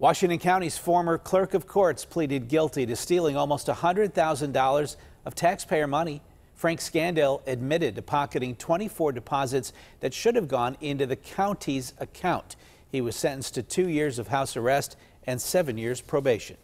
Washington County's former clerk of courts pleaded guilty to stealing almost $100,000 of taxpayer money. Frank Scandale admitted to pocketing 24 deposits that should have gone into the county's account. He was sentenced to two years of house arrest and seven years probation.